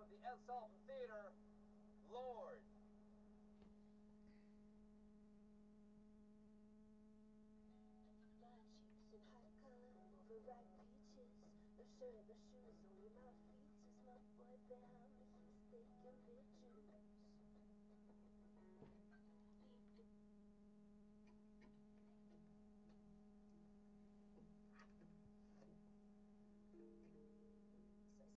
from the El Sullivan Theater, Lord. My cheeks in high color, overripe